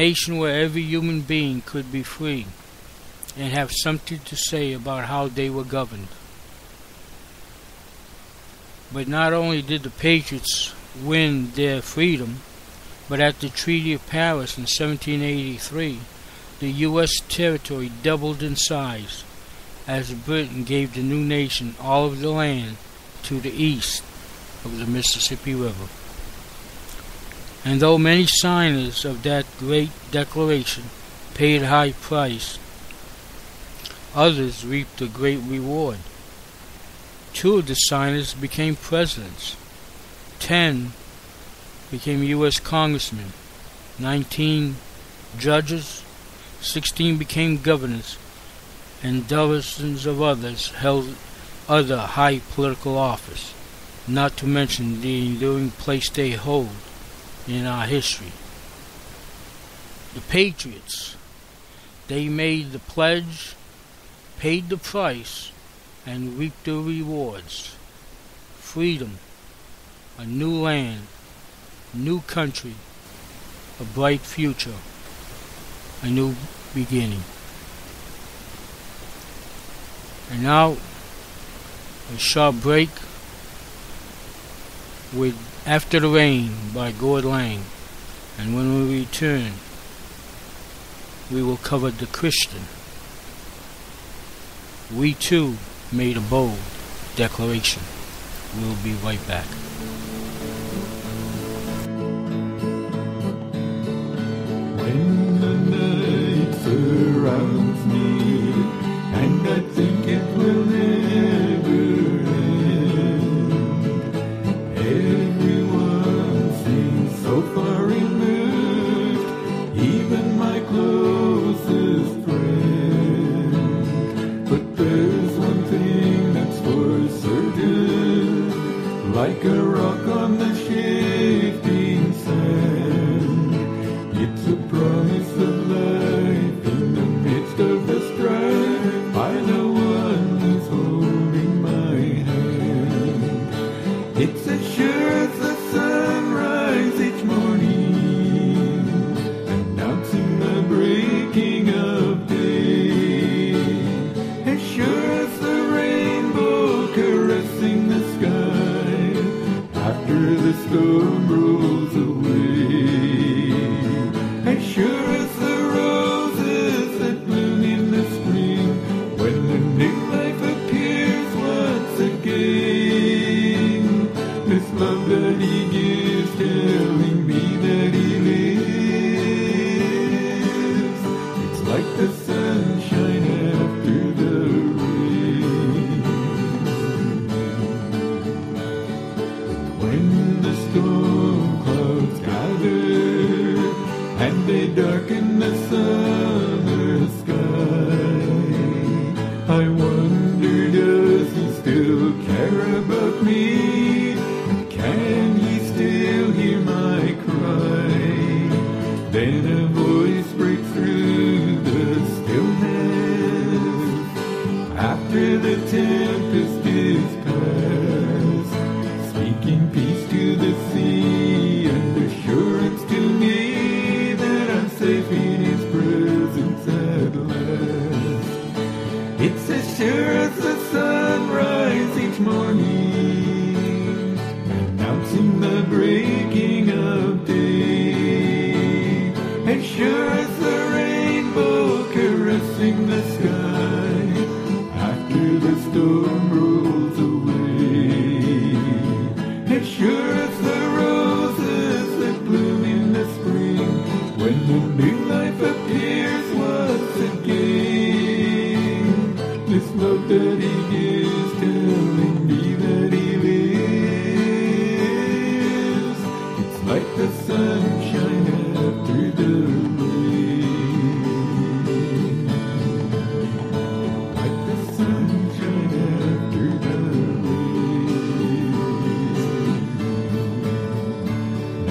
nation where every human being could be free and have something to say about how they were governed. But not only did the Patriots win their freedom, but at the Treaty of Paris in 1783, the U.S. territory doubled in size as Britain gave the new nation all of the land to the east of the Mississippi River. And though many signers of that great declaration paid a high price, others reaped a great reward. Two of the signers became presidents. Ten became U.S. congressmen. Nineteen judges. Sixteen became governors. And dozens of others held other high political office, not to mention the enduring place they hold in our history. The Patriots, they made the pledge, paid the price, and reaped the rewards. Freedom, a new land, new country, a bright future, a new beginning. And now, a sharp break with After the Rain by Gord Lang. And when we return, we will cover the Christian. We too made a bold declaration. We'll be right back.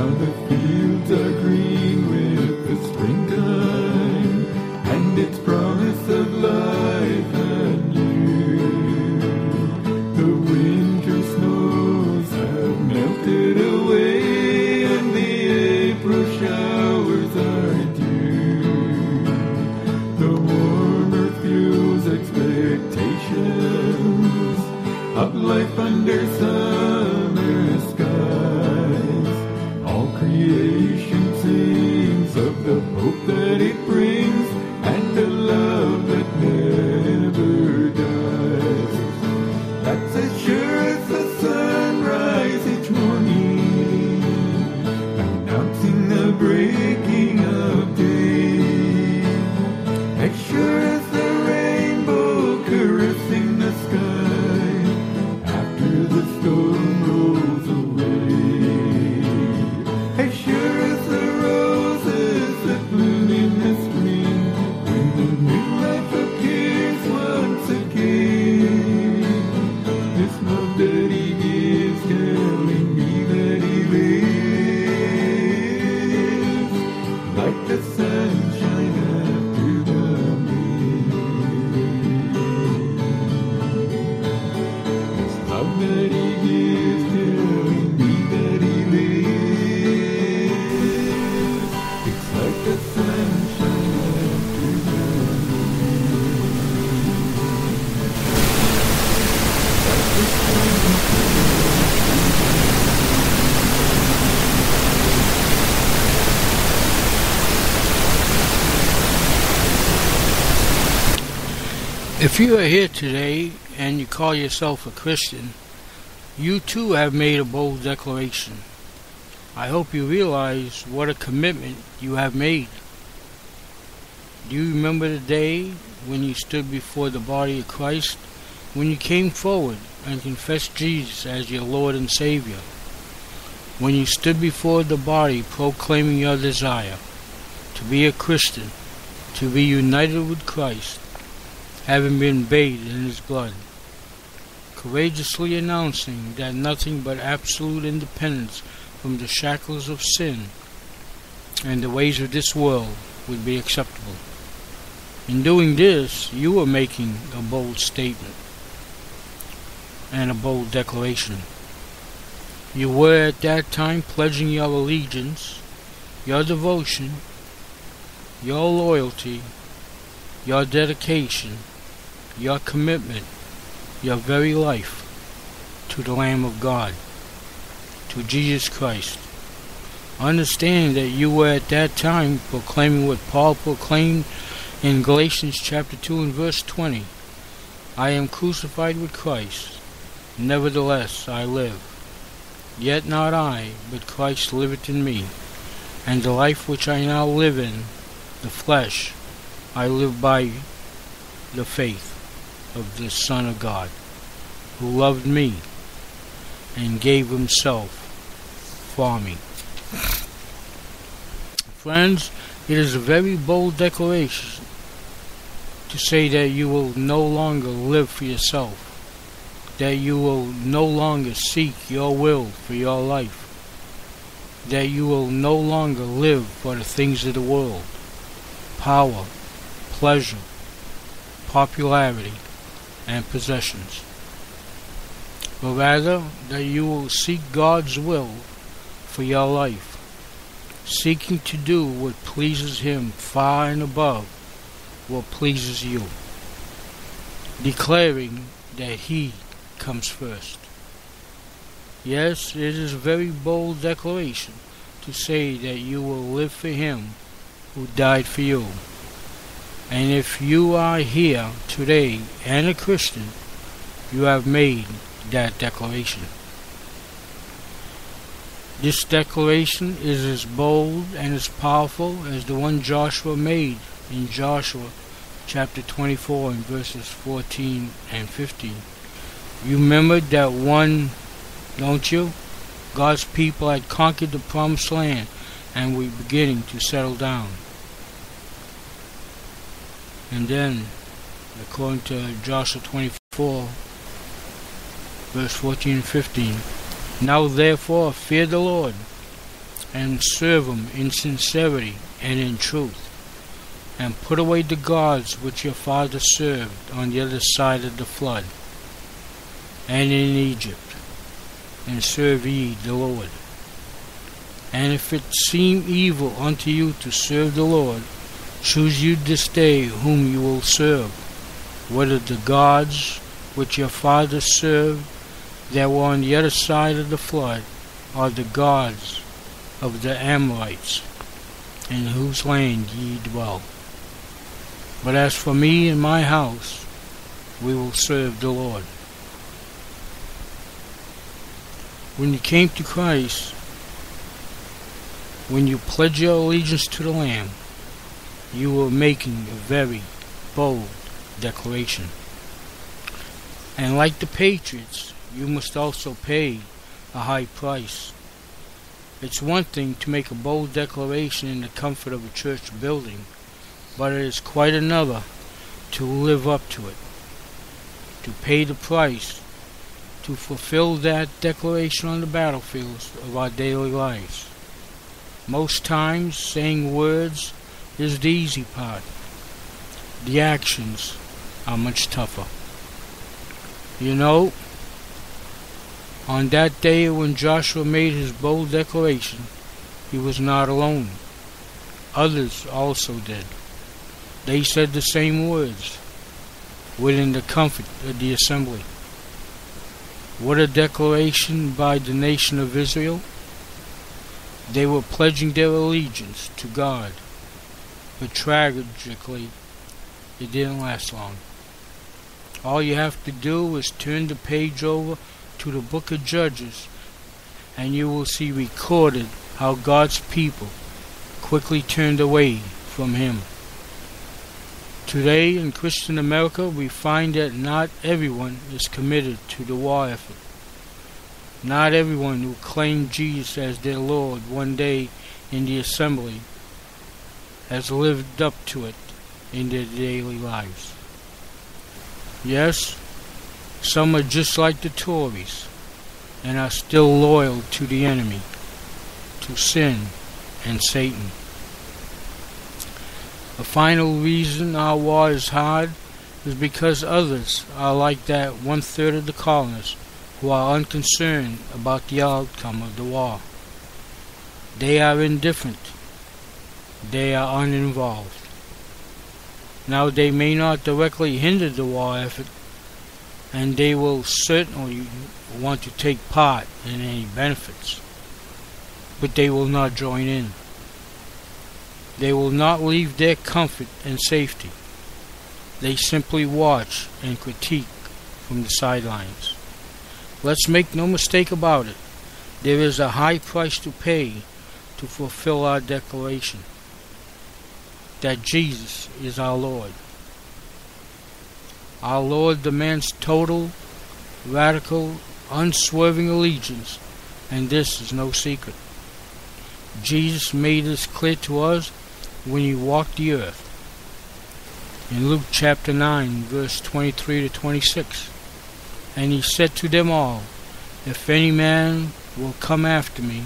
and the fields are green the hope that If you are here today and you call yourself a Christian, you too have made a bold declaration. I hope you realize what a commitment you have made. Do you remember the day when you stood before the body of Christ, when you came forward and confessed Jesus as your Lord and Savior? When you stood before the body proclaiming your desire to be a Christian, to be united with Christ, having been bathed in his blood, courageously announcing that nothing but absolute independence from the shackles of sin and the ways of this world would be acceptable. In doing this, you are making a bold statement and a bold declaration. You were at that time pledging your allegiance, your devotion, your loyalty, your dedication, your commitment, your very life to the Lamb of God, to Jesus Christ. Understand that you were at that time proclaiming what Paul proclaimed in Galatians chapter 2 and verse 20. I am crucified with Christ, nevertheless I live. Yet not I, but Christ liveth in me. And the life which I now live in, the flesh, I live by the faith of the Son of God, who loved me and gave himself for me. Friends, it is a very bold declaration to say that you will no longer live for yourself, that you will no longer seek your will for your life, that you will no longer live for the things of the world, power, pleasure, popularity, and possessions, but rather that you will seek God's will for your life, seeking to do what pleases Him far and above what pleases you, declaring that He comes first. Yes, it is a very bold declaration to say that you will live for Him who died for you. And if you are here today and a Christian, you have made that declaration. This declaration is as bold and as powerful as the one Joshua made in Joshua chapter 24 and verses 14 and 15. You remember that one, don't you? God's people had conquered the promised land and were beginning to settle down. And then, according to Joshua 24, verse 14 and 15, Now therefore fear the Lord, and serve him in sincerity and in truth, and put away the gods which your fathers served on the other side of the flood, and in Egypt, and serve ye the Lord. And if it seem evil unto you to serve the Lord, choose you this day whom you will serve, whether the gods which your fathers served that were on the other side of the flood, or the gods of the Amorites, in whose land ye dwell. But as for me and my house, we will serve the Lord. When you came to Christ, when you pledged your allegiance to the Lamb, you were making a very bold declaration. And like the Patriots, you must also pay a high price. It's one thing to make a bold declaration in the comfort of a church building, but it is quite another to live up to it, to pay the price, to fulfill that declaration on the battlefields of our daily lives. Most times, saying words is the easy part. The actions are much tougher. You know, on that day when Joshua made his bold declaration, he was not alone. Others also did. They said the same words within the comfort of the assembly. What a declaration by the nation of Israel! They were pledging their allegiance to God, but tragically, it didn't last long. All you have to do is turn the page over to the book of Judges, and you will see recorded how God's people quickly turned away from Him. Today in Christian America, we find that not everyone is committed to the war effort. Not everyone who claimed Jesus as their Lord one day in the assembly has lived up to it in their daily lives. Yes, some are just like the Tories and are still loyal to the enemy, to sin and Satan. The final reason our war is hard is because others are like that one third of the colonists who are unconcerned about the outcome of the war. They are indifferent. They are uninvolved. Now they may not directly hinder the war effort, and they will certainly want to take part in any benefits, but they will not join in. They will not leave their comfort and safety. They simply watch and critique from the sidelines. Let's make no mistake about it. There is a high price to pay to fulfill our declaration that Jesus is our Lord. Our Lord demands total, radical, unswerving allegiance, and this is no secret. Jesus made this clear to us when he walked the earth. In Luke chapter 9, verse 23 to 26, and he said to them all, If any man will come after me,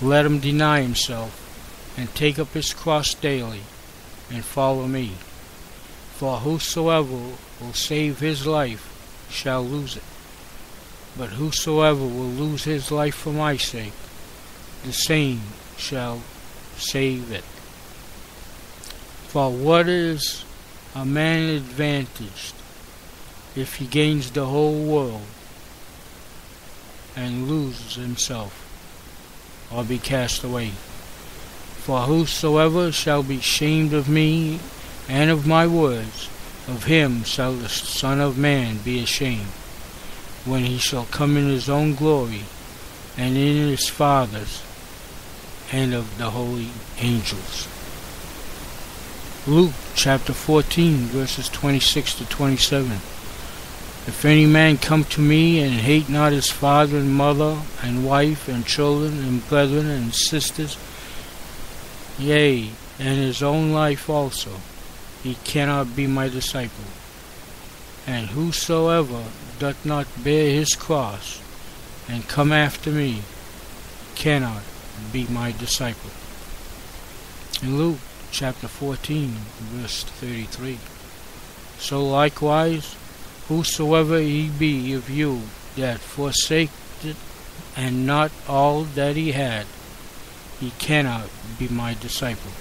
let him deny himself, and take up his cross daily, and follow me. For whosoever will save his life shall lose it. But whosoever will lose his life for my sake, the same shall save it. For what is a man advantaged if he gains the whole world and loses himself, or be cast away? For whosoever shall be shamed of me and of my words, of him shall the Son of Man be ashamed, when he shall come in his own glory, and in his Father's, and of the holy angels. Luke chapter 14, verses 26 to 27. If any man come to me and hate not his father and mother, and wife, and children, and brethren, and sisters, yea, and his own life also, he cannot be my disciple. And whosoever doth not bear his cross and come after me cannot be my disciple. In Luke chapter 14, verse 33. So likewise, whosoever he be of you that forsaketh and not all that he had, he cannot be my disciple.